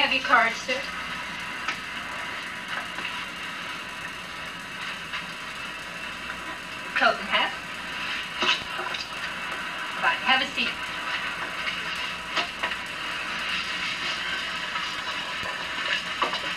have your card, sir. Coat and hat. Fine, have a seat.